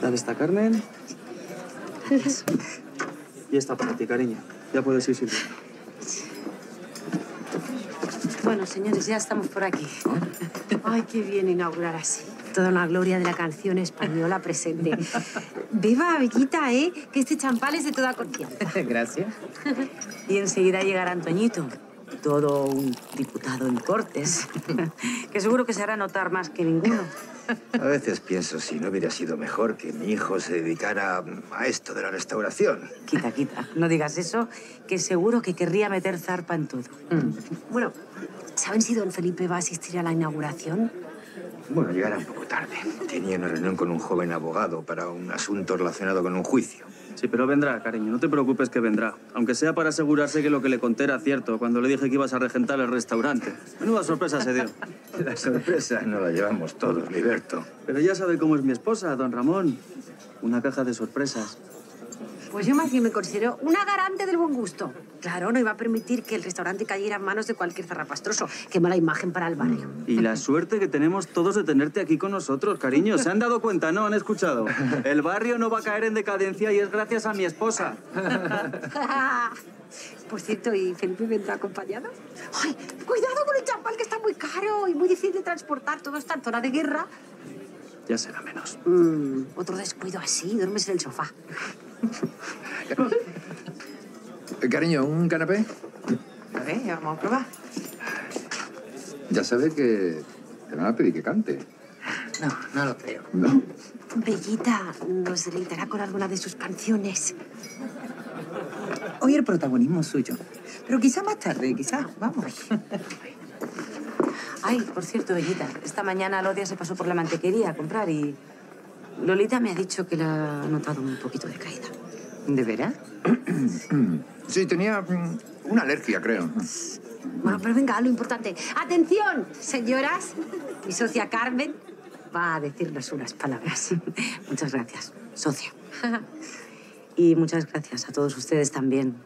Dale esta Carmen. Y esta para ti, cariño. Ya puedes ir sirviendo. Bueno, señores, ya estamos por aquí. Ay, qué bien inaugurar así. Toda una gloria de la canción española presente. Viva, Bellita, ¿eh? Que este champán es de toda confianza. Gracias. Y enseguida llegará Antoñito, todo un diputado en Cortes, que seguro que se hará notar más que ninguno. A veces pienso si no hubiera sido mejor que mi hijo se dedicara a esto de la restauración. Quita, quita. No digas eso, que seguro que querría meter zarpa en todo. Bueno, ¿saben si don Felipe va a asistir a la inauguración? Bueno, llegará un poco tarde. Tenía una reunión con un joven abogado para un asunto relacionado con un juicio. Sí, pero vendrá, cariño. No te preocupes que vendrá. Aunque sea para asegurarse que lo que le conté era cierto cuando le dije que ibas a regentar el restaurante. Menuda sorpresa se dio. La sorpresa no la llevamos todos, Liberto. Pero ya sabe cómo es mi esposa, don Ramón. Una caja de sorpresas. Pues yo más bien me considero una garante del buen gusto. Claro, no iba a permitir que el restaurante cayera en manos de cualquier zarrapastroso. Qué mala imagen para el barrio. Y la suerte que tenemos todos de tenerte aquí con nosotros, cariño. ¿Se han dado cuenta? ¿No? ¿Han escuchado? El barrio no va a caer en decadencia y es gracias a mi esposa. Por cierto, ¿y Felipe vendrá acompañado? ¡Ay! Cuidado con el champán, que está muy caro y muy difícil de transportar. Todo está en zona de guerra. Ya será menos. Mm, otro descuido así, duermes en el sofá. Eh, Cariño, ¿un canapé? A ver, ya vamos a probar. Ya sabes que te van a pedir que cante. No, no lo creo. No. Bellita nos deleitará con alguna de sus canciones. Hoy el protagonismo es suyo. Pero quizá más tarde, quizá. Vamos. Ay, por cierto, Bellita, esta mañana Lodia se pasó por la mantequería a comprar y Lolita me ha dicho que le ha notado un poquito de caída. ¿De veras? Sí, tenía mm, una alergia, creo. Bueno, pero venga, lo importante. ¡Atención, señoras! Mi socia Carmen va a decirnos unas palabras. Muchas gracias, socia. Y muchas gracias a todos ustedes también.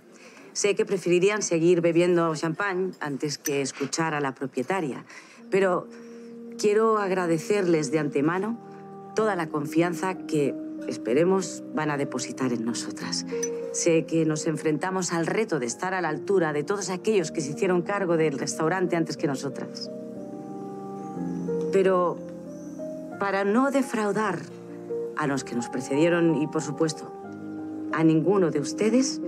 Sé que preferirían seguir bebiendo champán antes que escuchar a la propietaria, pero quiero agradecerles de antemano toda la confianza que esperemos van a depositar en nosotras. Sé que nos enfrentamos al reto de estar a la altura de todos aquellos que se hicieron cargo del restaurante antes que nosotras. Pero para no defraudar a los que nos precedieron y, por supuesto, a ninguno de ustedes,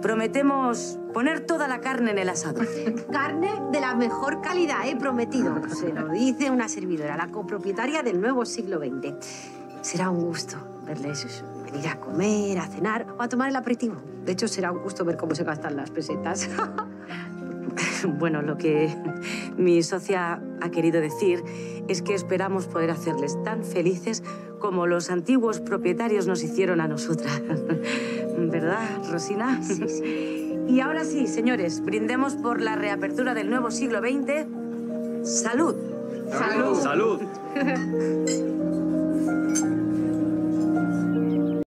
prometemos poner toda la carne en el asador. Carne de la mejor calidad, he prometido. Se lo dice una servidora, la copropietaria del nuevo siglo XX. Será un gusto verles venir a comer, a cenar o a tomar el aperitivo. De hecho, será un gusto ver cómo se gastan las pesetas. bueno, lo que mi socia ha querido decir es que esperamos poder hacerles tan felices como los antiguos propietarios nos hicieron a nosotras. ¿Verdad, Rosina? Sí, sí. Y ahora sí, señores, brindemos por la reapertura del nuevo siglo XX. ¡Salud! ¡Salud! ¡Salud!